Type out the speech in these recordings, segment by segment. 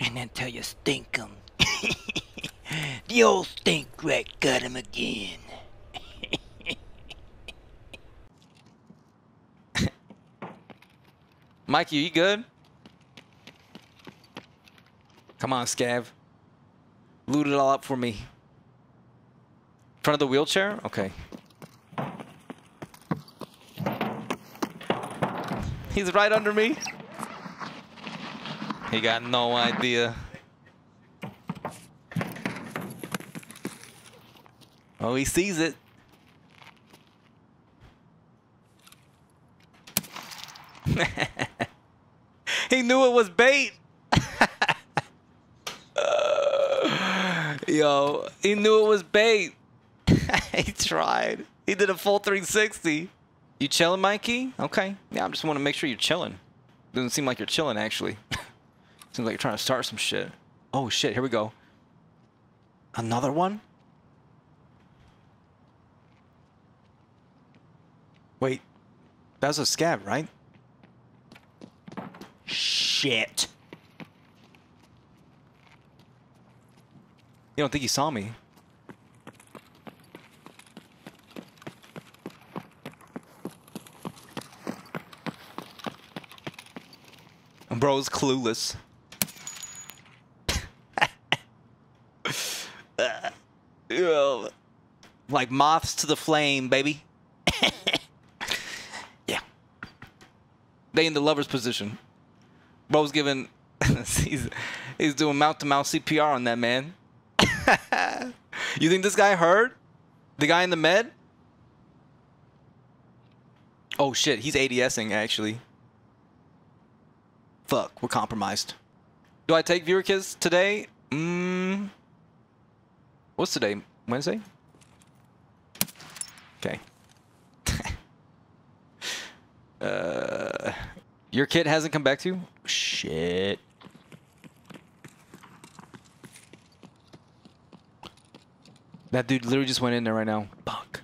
And then tell you stink 'em. the old stink rat got him again. Mikey, you good? Come on, Scav. Loot it all up for me. In front of the wheelchair? Okay. He's right under me. He got no idea. Oh, he sees it. he knew it was bait. Yo, he knew it was bait. he tried. He did a full 360. You chilling, Mikey? Okay. Yeah, I just want to make sure you're chilling. Doesn't seem like you're chilling, actually. Seems like you're trying to start some shit. Oh, shit. Here we go. Another one? Wait. That was a Scav, right? Shit. You don't think he saw me? Bro's clueless. Ugh. like moths to the flame, baby. yeah. They in the lover's position. Bro's giving. he's he's doing mouth to mouth CPR on that man. you think this guy heard? The guy in the med? Oh shit, he's ADSing actually. Fuck, we're compromised. Do I take viewer kids today? Mmm. What's today? Wednesday? Okay. uh, your kid hasn't come back to you? Shit. That dude literally just went in there right now. Fuck.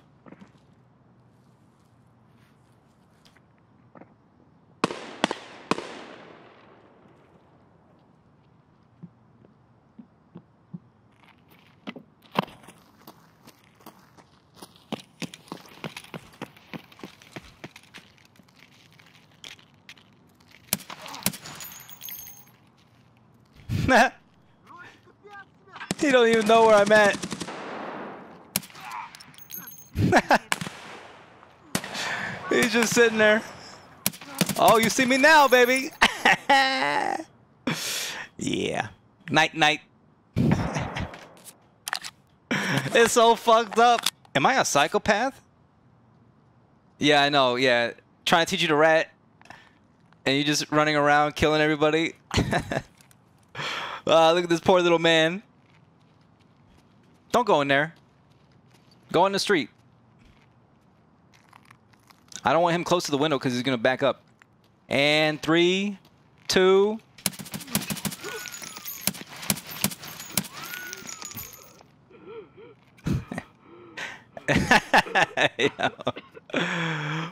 he don't even know where I'm at. He's just sitting there. Oh, you see me now, baby. yeah. Night, night. it's so fucked up. Am I a psychopath? Yeah, I know. Yeah. Trying to teach you to rat. And you just running around killing everybody. Uh, look at this poor little man. Don't go in there. Go in the street. I don't want him close to the window because he's going to back up. And three, two.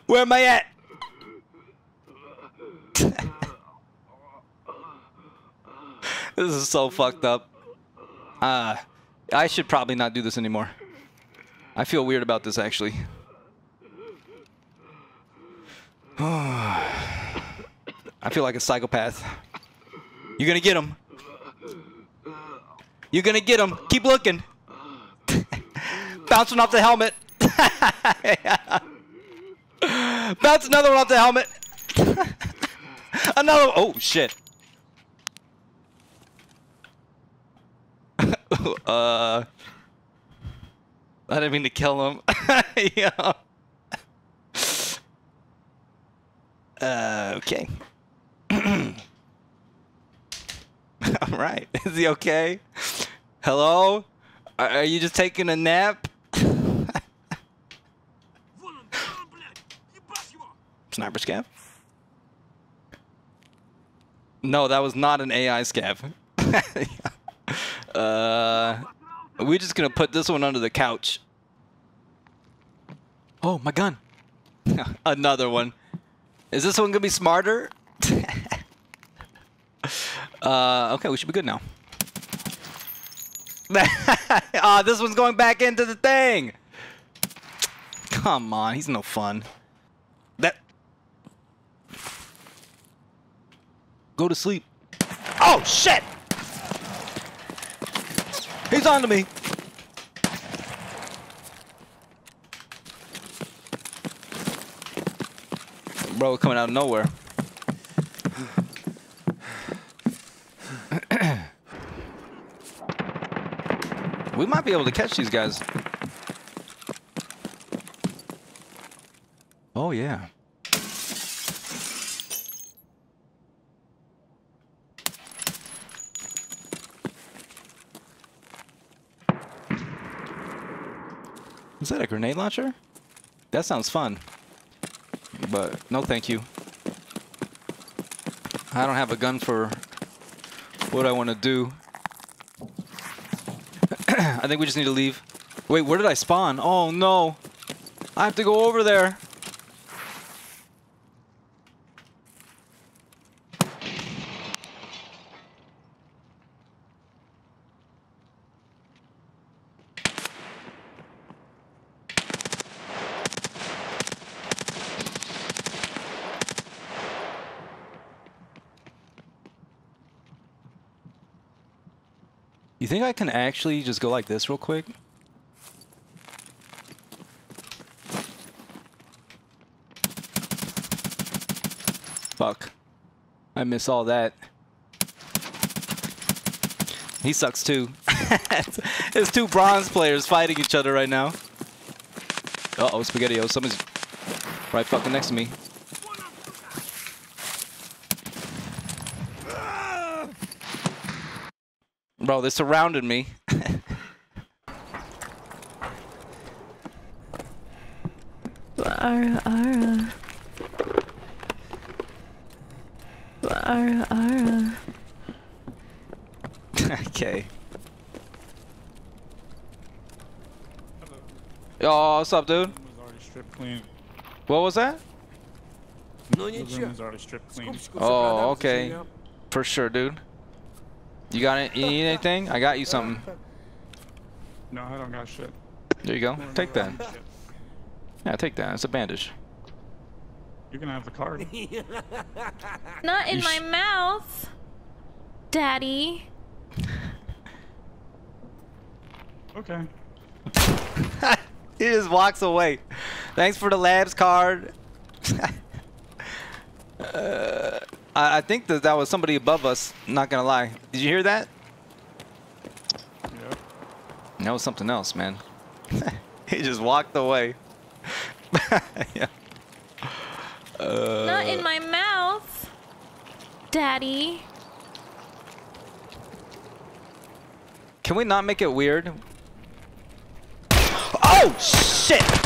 Where am I at? this is so fucked up. Uh, I should probably not do this anymore. I feel weird about this, actually. I feel like a psychopath. You're gonna get him. You're gonna get him. Keep looking. Bouncing off the helmet. Bounce another one off the helmet. another. Oh shit. uh. I didn't mean to kill him. yeah. Uh, okay. All right. Is he okay? Hello? Are, you just taking a nap? Sniper scav? No, that was not an AI scav. Uh, we're just gonna put this one under the couch. Oh, my gun. Another one. Is this one gonna be smarter? Uh, okay, we should be good now. Ah, this one's going back into the thing. Come on, he's no fun. That. Go to sleep. Oh shit! He's on to me. Bro, coming out of nowhere. we might be able to catch these guys. Oh, yeah. Is that a grenade launcher? That sounds fun. But no thank you. I don't have a gun for what I want to do. I think we just need to leave. Wait, where did I spawn? Oh no. I have to go over there. Think I can actually just go like this real quick? Fuck. I miss all that. He sucks too. It's two bronze players fighting each other right now. Uh-oh, SpaghettiO. Someone's right fucking next to me. Bro, they surrounded me. Ara, ara. Ara, ara. okay. Yo, what's up, dude? What was that? No, the room is already stripped clean. Oh, okay. For sure, dude. You got it? You need anything? I got you something. No, I don't got shit. There you go. Take that. Yeah, take that. It's a bandage. You're gonna have the card. Not in You my mouth. Daddy. Okay. he just walks away. Thanks for the labs card. uh, I, I think that that was somebody above us. Not gonna lie. Did you hear that? Yep. That was something else, man. he just walked away. yeah. Uh, Not in my mouth. Daddy. Can we not make it weird? Oh shit!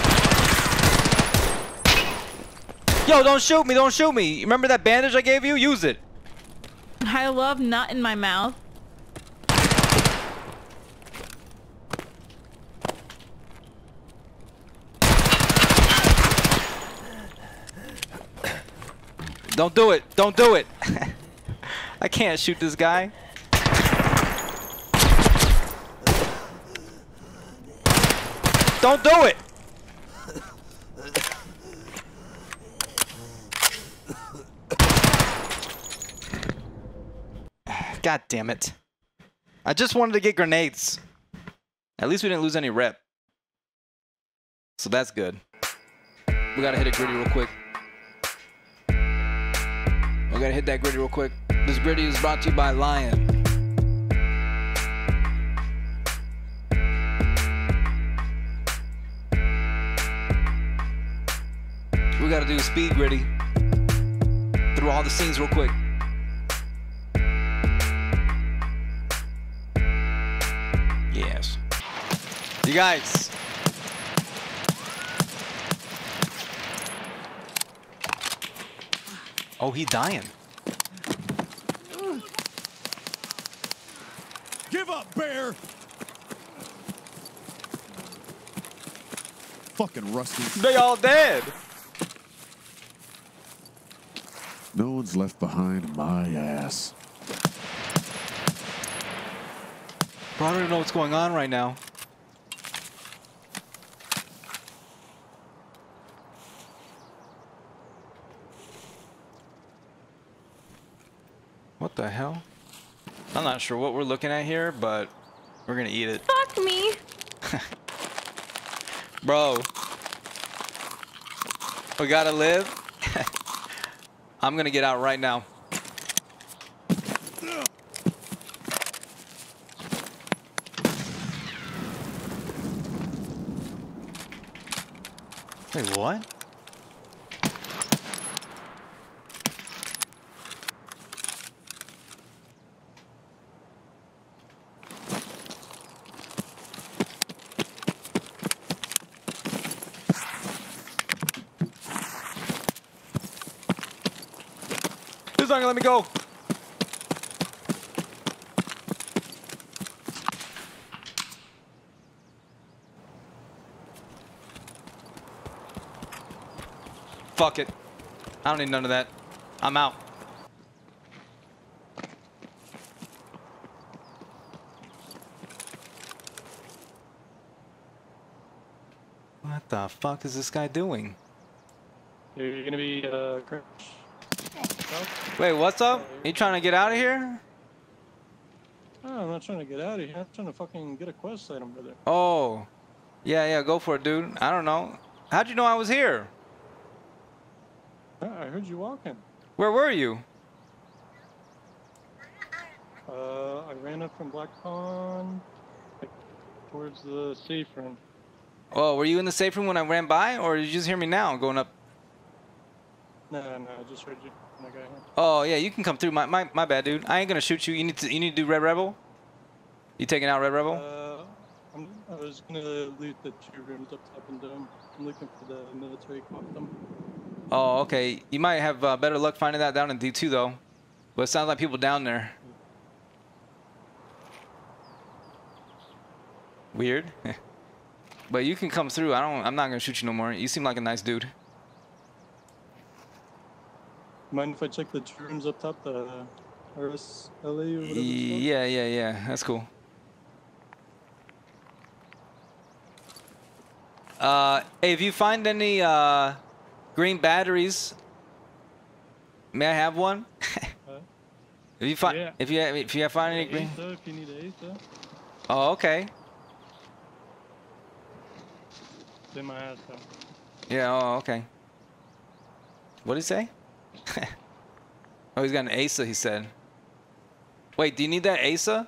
Yo, don't shoot me! Don't shoot me! Remember that bandage I gave you? Use it. I love nut in my mouth. Don't do it. Don't do it. I can't shoot this guy. Don't do it. God damn it. I just wanted to get grenades. At least we didn't lose any rep. So that's good. We gotta hit a gritty real quick. We gotta hit that gritty real quick. This gritty is brought to you by Lion. We gotta do a speed gritty through all the scenes real quick. You guys. Oh, he dying. Give up, bear! Fucking rusty. They all dead. No one's left behind my ass. Bro, I don't even know what's going on right now. What the hell? I'm not sure what we're looking at here, but we're gonna eat it. Fuck me. Bro. We gotta live. I'm gonna get out right now. Wait, what? Let me go? Fuck it. I don't need none of that. I'm out. What the fuck is this guy doing? You're gonna be uh. Wait, what's up? You trying to get out of here? Oh, I'm not trying to get out of here. I'm trying to fucking get a quest item, brother. Oh. Yeah, yeah, go for it, dude. I don't know. How'd you know I was here? I heard you walking. Where were you? Uh, I ran up from Black Pond like, towards the safe room. Oh, were you in the safe room when I ran by, or did you just hear me now going up? No, no, I just heard you. when I here. Oh, yeah, you can come through. My, my, my bad, dude. I ain't gonna shoot you. You need to you need to do Red Rebel. You taking out Red Rebel? Uh, I'm, I was gonna loot the two rooms up top and down. I'm looking for the military quantum. Oh, okay. You might have uh, better luck finding that down in D2 though. But it sounds like people down there. Weird. but you can come through. I don't. I'm not gonna shoot you no more. You seem like a nice dude. Mind if I check the rooms up top, the RSLA or whatever? Yeah, yeah, yeah. That's cool. Uh, hey, if you find any uh, green batteries, may I have one? If you find, Yeah. if you if you find any green, though, if you need though. oh, okay. It's in my ass, though. Yeah, oh, okay. What did he say? oh, he's got an ASA, he said. Wait, do you need that ASA?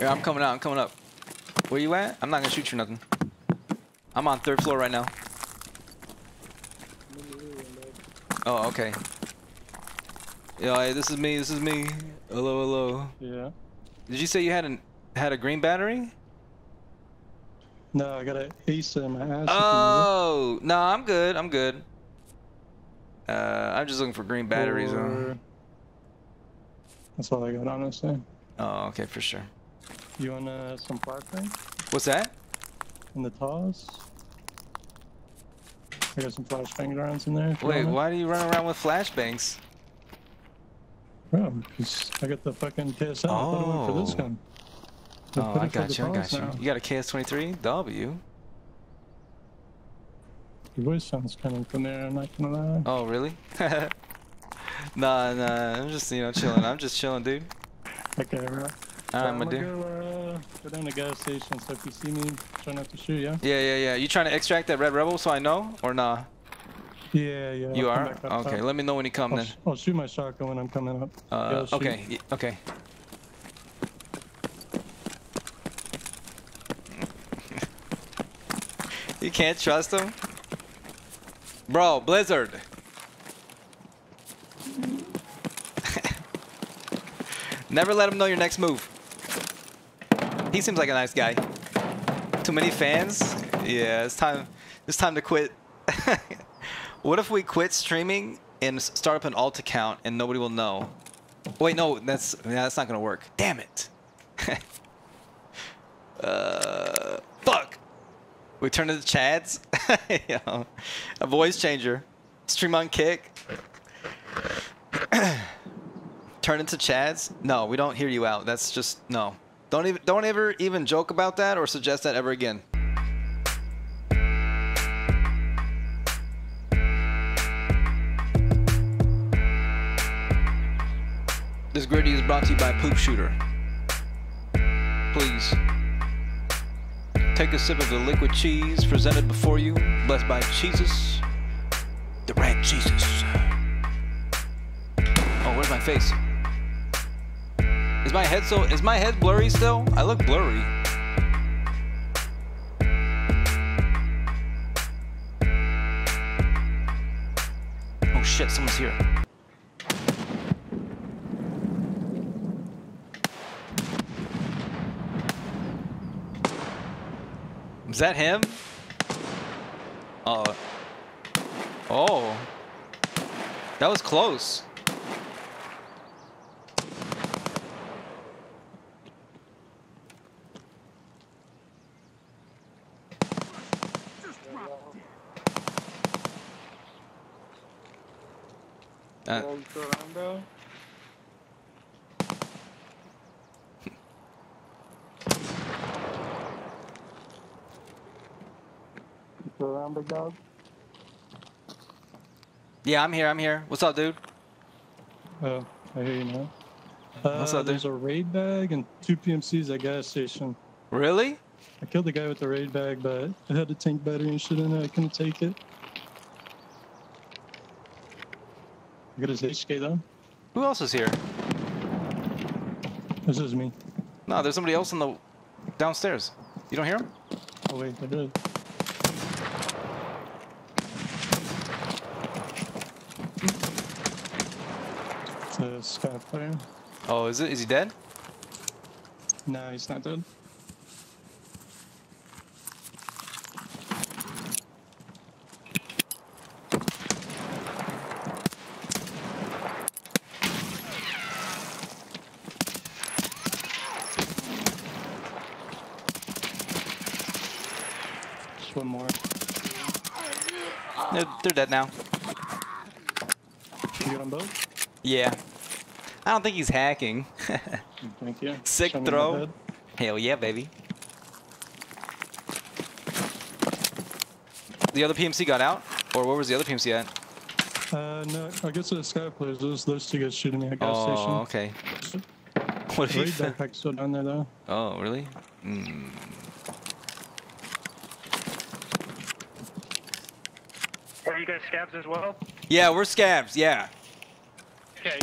Yeah, I'm coming out, I'm coming up. Where you at? I'm not gonna shoot you nothing. I'm on third floor right now. Oh, okay. Yeah, hey, this is me, this is me. Hello, hello. Yeah. Did you say you had an had a green battery? No, I got an ace in my ass. if you need it. Oh, no, I'm good. I'm good. Uh, I'm just looking for green batteries. Or- That's all I got, honestly. Oh, okay, for sure. You want uh, some flashbang What's that? in the TOS? I got some flashbang rounds in there. Wait, why do you run around with flashbangs? Bro, 'cause I got the fucking KSL. I thought I went for this Oh. gun. Oh, I got you. I got you. now. You got a KS23 W. Your voice sounds kind of familiar, I'm not gonna lie. Oh, really? nah, nah. I'm just you know chilling. I'm just chilling, dude. Okay, bro. I'm my gonna dude. go, uh, go down to gas station, so if you see me, try not to shoot, yeah? Yeah, yeah, yeah. You trying to extract that red rebel so I know or nah? Yeah, yeah. You I'll are? Okay. top. Let me know when you come I'll, then. I'll shoot my shotgun when I'm coming up. Uh, I'll okay. Okay. You can't trust him, bro. Blizzard. Never let him know your next move. He seems like a nice guy. Too many fans? Yeah, it's time. It's time to quit. what if we quit streaming and start up an alt account and nobody will know? Wait, no, that's that's not gonna work. Damn it. uh. We turn to the Chads. You know, a voice changer. Stream on kick. Turn into Chads? No, we don't hear you out. That's just no. Don't even don't ever even joke about that or suggest that ever again. This gritty is brought to you by Poop Shooter. Please take a sip of the liquid cheese presented before you, blessed by Jesus. The red Jesus. Oh, where's my face? Is my head so is my head blurry still? I look blurry. Oh shit, someone's here. Is that him? Oh. Oh. That was close. Uh, around, bro. Go around, big dog. yeah, I'm here. I'm here. What's up, dude? Oh, I hear you now. Uh, What's up, dude? There's a raid bag and two PMCs at gas station. Really? I killed the guy with the raid bag, but it had a tank battery and shit in it. I couldn't take it. I got his HK though. Who else is here? This is me. No, there's somebody else in the downstairs. You don't hear him? Oh wait, I did. It's a Scav player. Oh, is it? Is he dead? No, he's not dead. Just one more. They're, they're dead now. You got them both? Yeah. I don't think he's hacking. Thank you. Sick Shot me in the throw. Hell yeah, baby. The other PMC got out? Or where was the other PMC at? Uh, no, I guess the Scav players. Those those two guys shooting me at gas station. Oh, okay. What The if you... raid backpack's still down there though. Oh, really? Mm. Are you guys Scavs as well? Yeah, we're Scavs, yeah. Okay.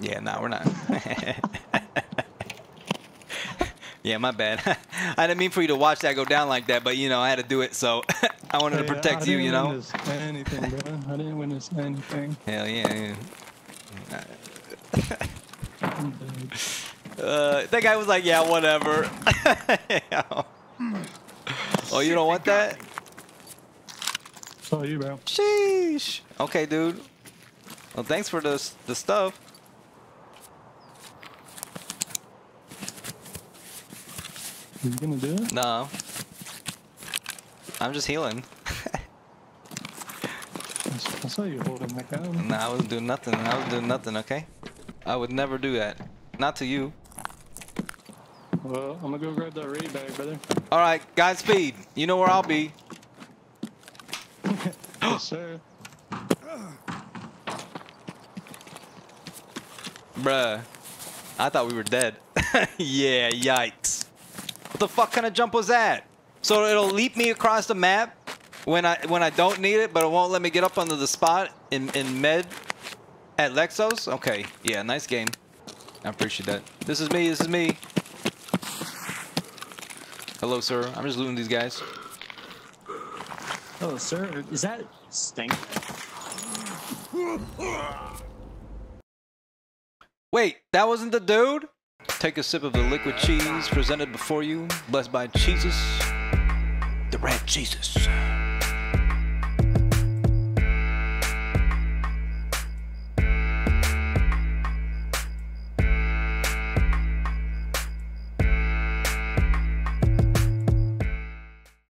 Yeah, no, we're not. yeah, my bad. I didn't mean for you to watch that go down like that, but you know, I had to do it, so I wanted to protect you, didn't you know? Anything, bro. I didn't witness anything. Hell yeah. yeah. Uh, that guy was like, yeah, whatever. oh, you don't want that? It's all you, bro. Sheesh. Okay, dude. Well, thanks for the the stuff. You gonna do it? No. I'm just healing. I saw you holding that gun. nah, I wasn't doing nothing. I was doing nothing, okay? I would never do that. Not to you. Well, I'm gonna go grab that raid bag, brother. All right, Godspeed. You know where I'll be. yes, sir. Bruh. I thought we were dead. yeah, yikes. What the fuck kind of jump was that? So it'll leap me across the map when I when I don't need it, but it won't let me get up under the spot in, in med at Lexos? Okay, yeah, nice game. I appreciate that. This is me, this is me. Hello, sir. I'm just looting these guys. Oh, sir, is that stink? Wait, that wasn't the dude? Take a sip of the liquid cheese presented before you, blessed by Jesus. The red Jesus.